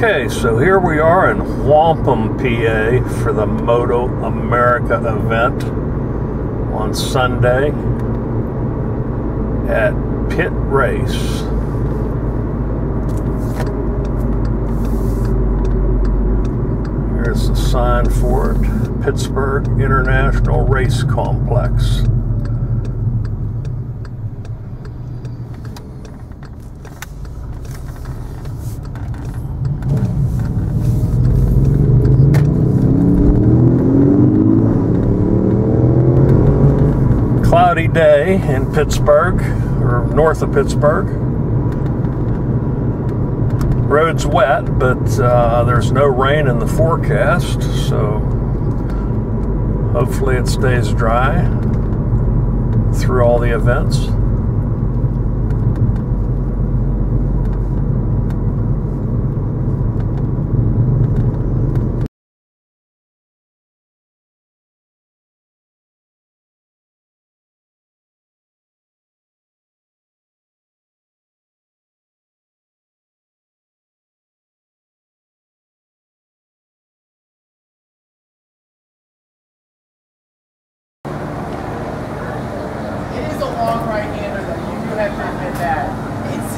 Okay, so here we are in Wampum, PA for the Moto America event on Sunday at Pitt Race. Here's the sign for it Pittsburgh International Race Complex. Day in Pittsburgh, or north of Pittsburgh. Road's wet, but uh, there's no rain in the forecast, so hopefully it stays dry through all the events.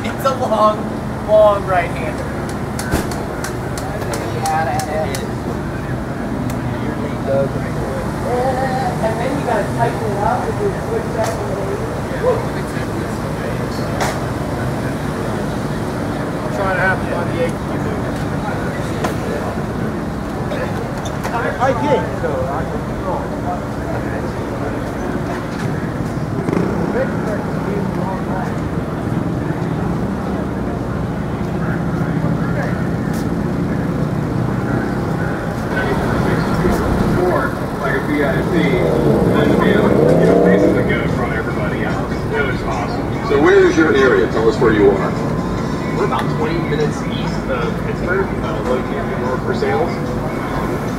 It's a long, long right hander. And then you gotta tighten it up and do a quick second. I'm trying to have fun the AQ I, I did, so I So where is your area? Tell us where you are. We're about 20 minutes east Pittsburgh, uh, located for North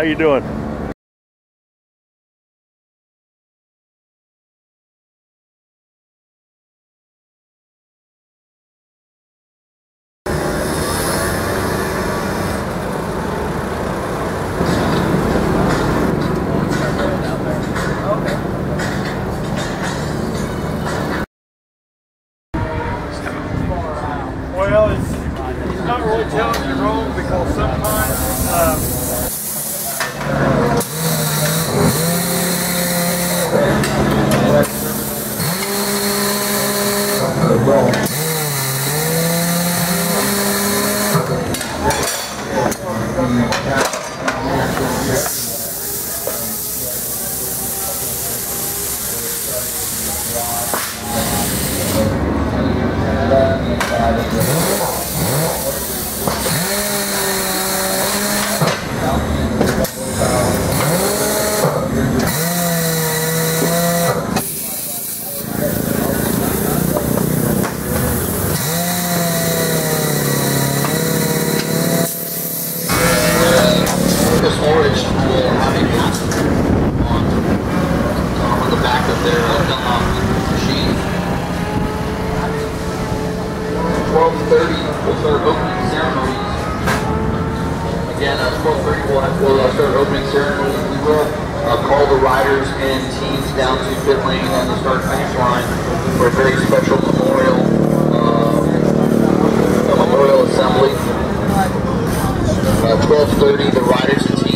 How you doing? will start opening ceremonies Again, at 12.31 will uh, start opening ceremonies. We will uh, call the riders and teams down to pit lane on the start finish line for a very special memorial, uh, memorial assembly. At 12.30, the riders and teams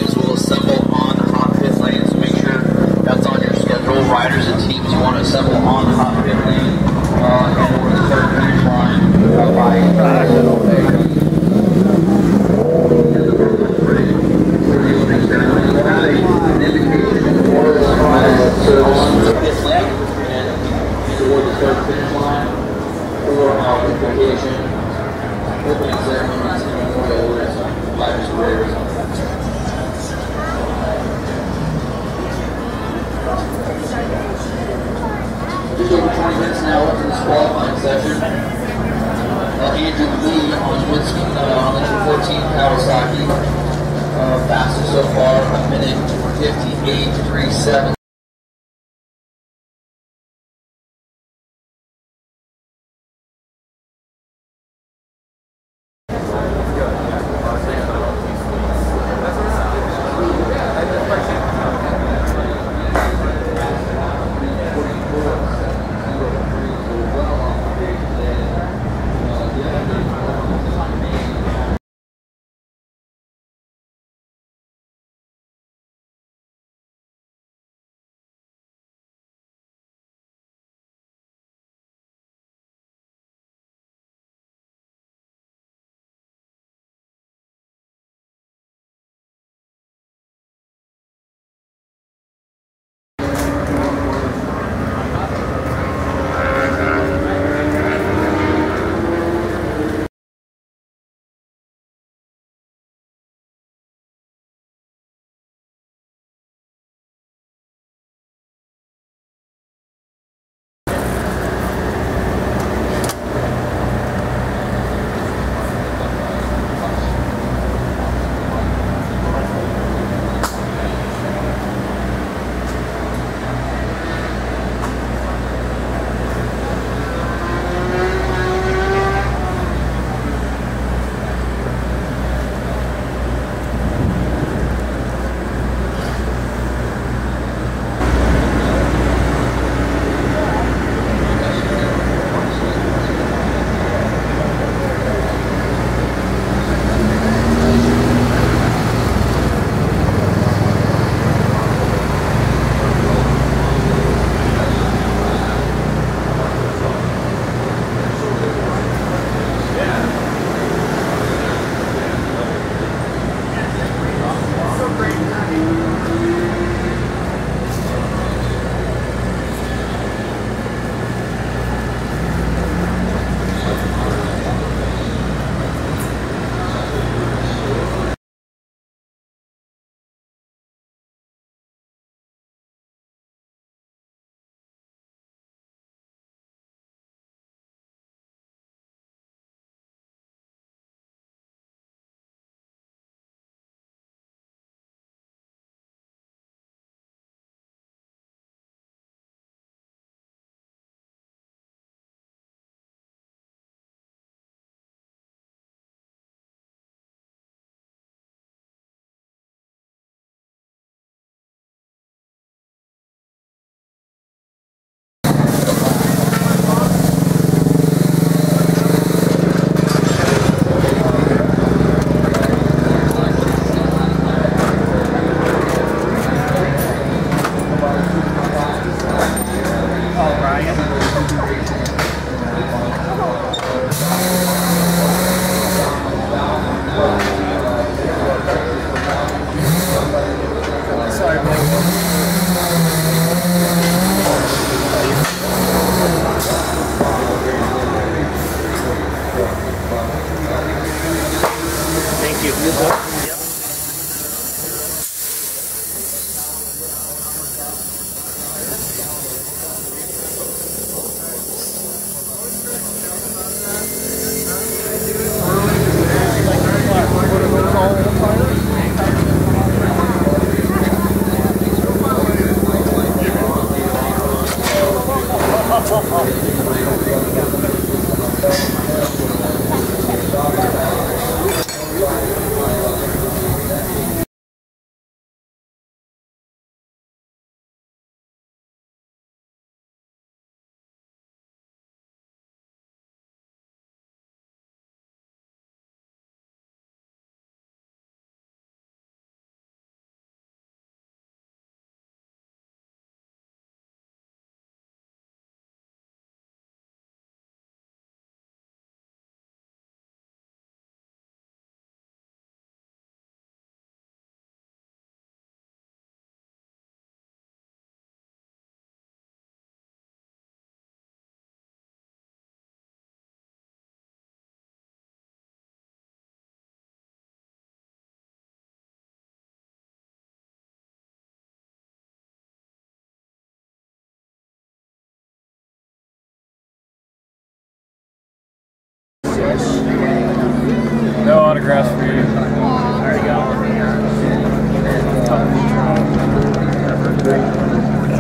autographs for you.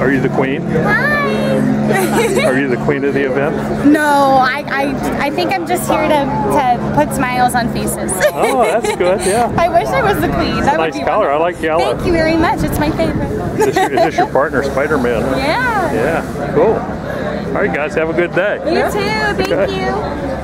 Are you the queen? Are you the queen of the event? No, I, I, I think I'm just here to, to put smiles on faces. Oh, that's good, yeah. I wish I was the queen. That Nice be color. I like yellow. Thank you very much. It's my favorite. Is this, your, is this your partner, Spider-Man? Yeah. Yeah, cool. All right, guys, have a good day. You too. Thank you.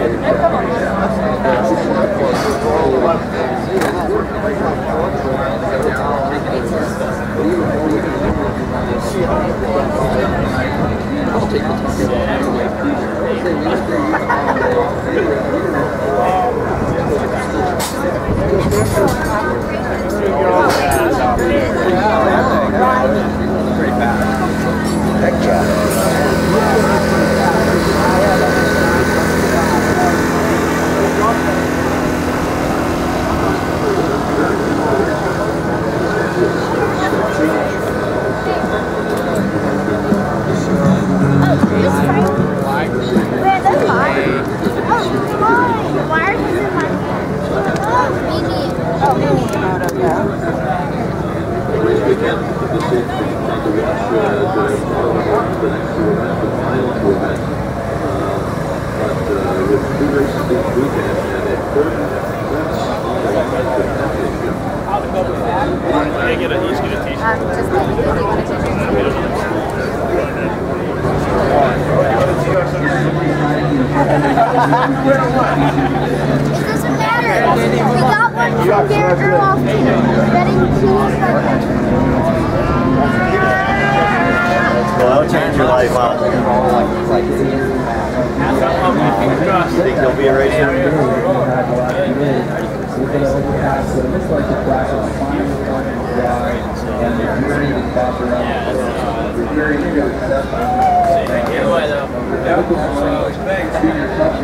Tá Thank you. It doesn't matter. We got one from Dan Erloff teams like that. Well, that'll change your life, huh? I think you'll be a racer?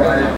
Yeah,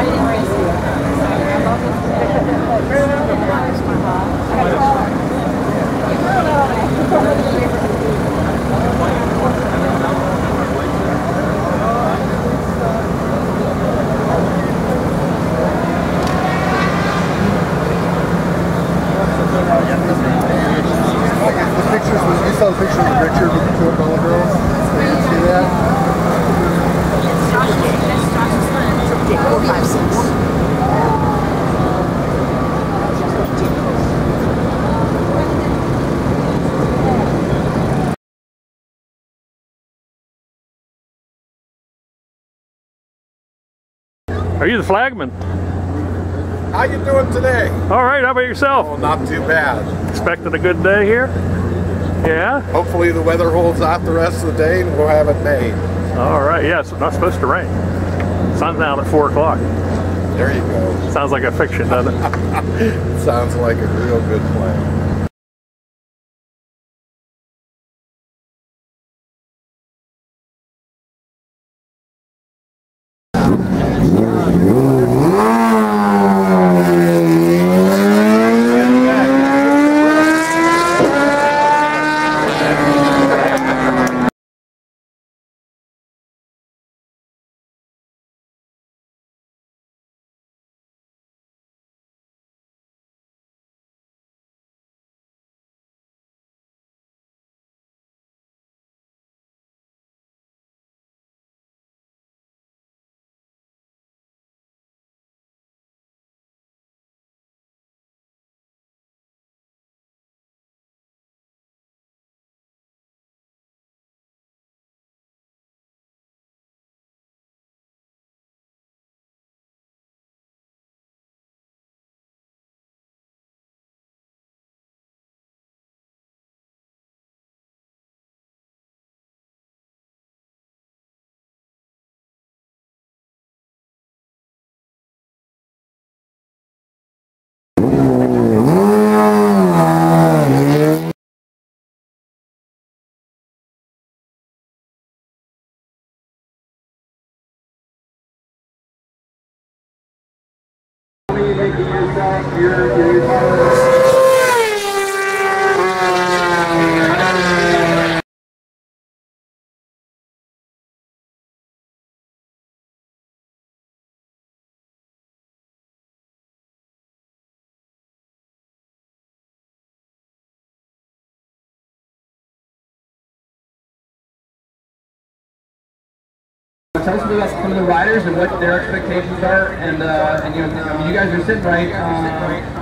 I love this. Are you the flagman? How you doing today? All right, how about yourself? Oh, not too bad. Expecting a good day here? Yeah? Hopefully the weather holds out the rest of the day and we'll have it made. All right, yeah, it's not supposed to rain. Sun's out at 4 o'clock. There you go. Sounds like a fiction, doesn't it? Sounds like a real good plan. Tell us about some of the riders and what their expectations are, and uh, and you know, I mean, you guys are sitting right. Uh,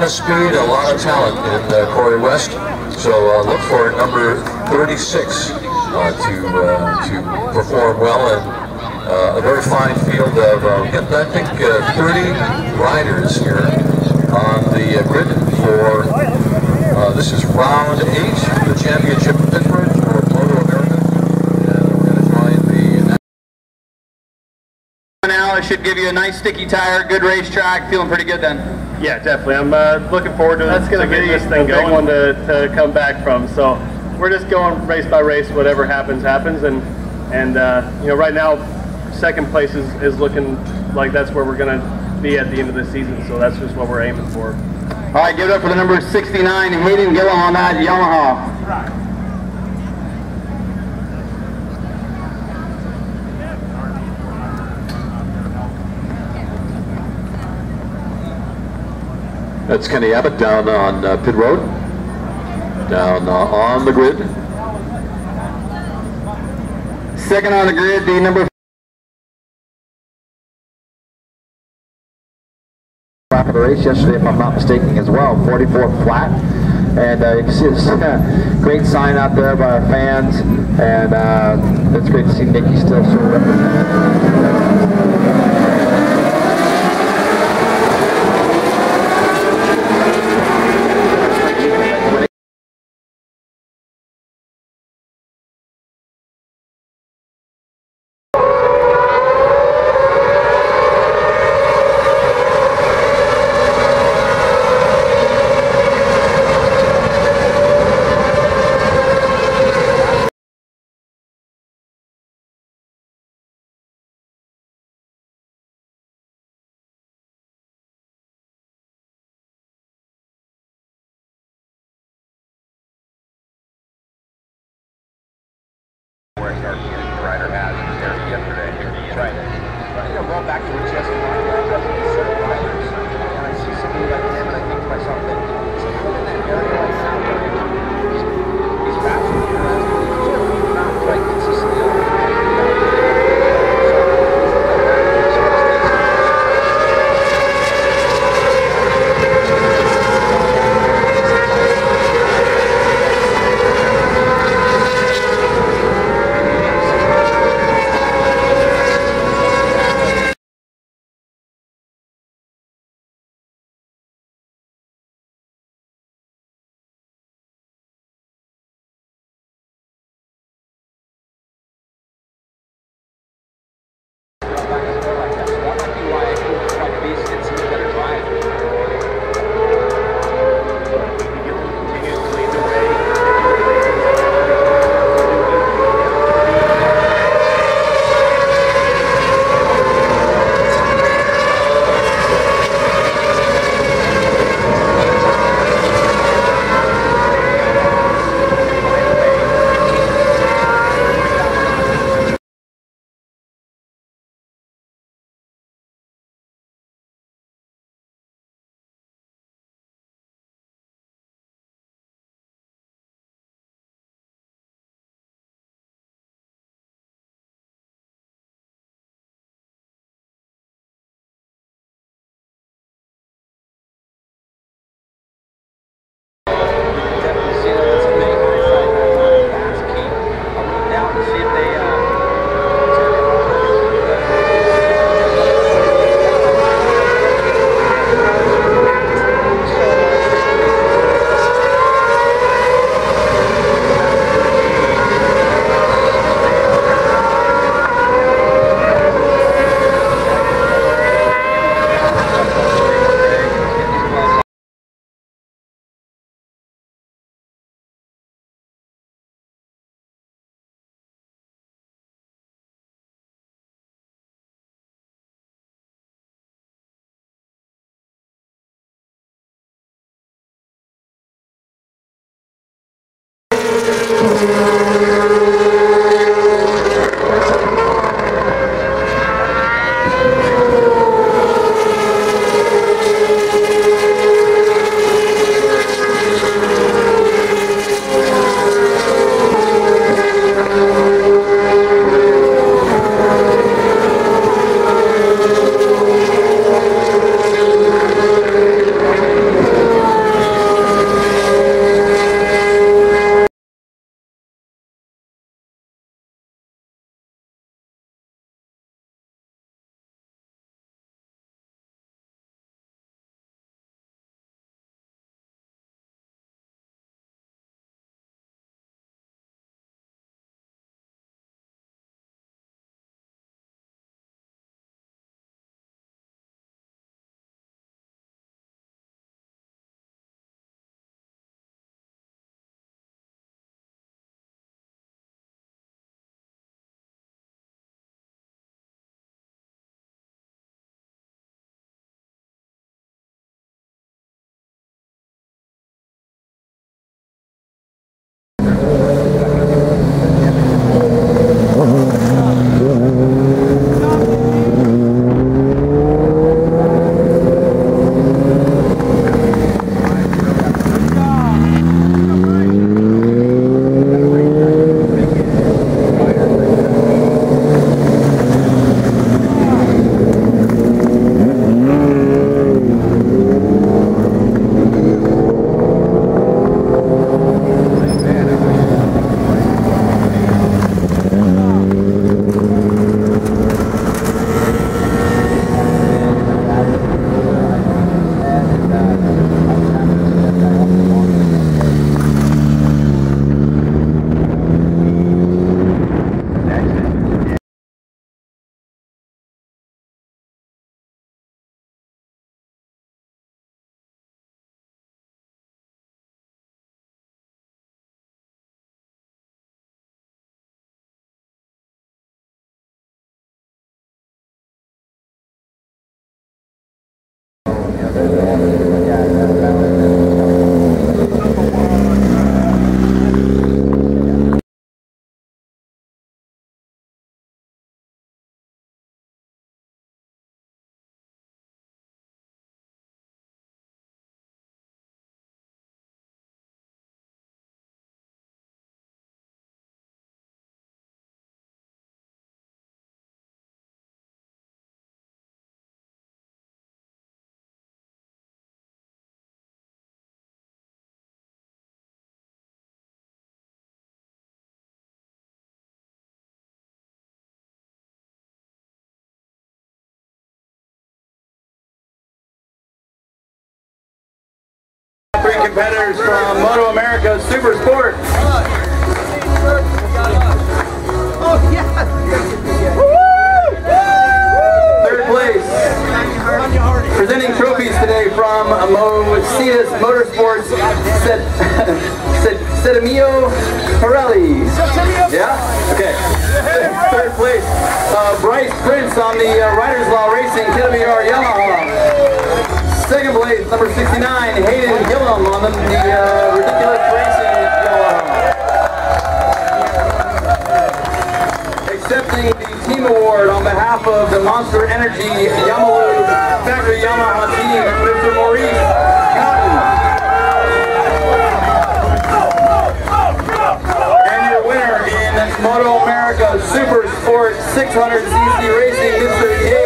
lot of speed, a lot of talent in uh, Corey West. So uh, look for number 36 uh, to uh, to perform well and uh, a very fine field of uh, I think uh, 30 riders here on the grid for this is round eight, of the championship in Pittsburgh for Moto America. And Now it should give you a nice sticky tire, good racetrack, feeling pretty good then. Yeah, definitely. I'm uh, looking forward to That's gonna to getting be this thing a big going. one to, to come back from. So we're just going race by race, whatever happens, happens. And and uh, you know, right now, second place is, is looking like that's where we're gonna be at the end of the season. So that's just what we're aiming for. All right, give it up for the number 69, Hayden Gillim on that Yamaha. That's Kenny Abbott down on uh, pit road, down uh, on the grid. Second on the grid, the number lap of the race yesterday, if I'm not mistaken, as well. 44 flat. And uh, you can see this great sign out there by our fans. And uh, it's great to see Nicky still sort of. Amen. Three competitors from Moto America Super Sport. Oh, yeah. Third place. Presenting trophies today from Mocedas Motorsports, Set, Set, Setamio Pirelli. Yeah? Okay. Third place. Uh, Bryce Prince on the uh, Riders Law Racing KWR Yamaha. Second place, number 69, Hayden Gillim on the, the uh, Ridiculous Racing. Accepting the team award on behalf of the Monster Energy Yamalube Factory Yamaha team, Mr. Maurice And your winner in Moto America Super Sport 600cc Racing, Mr.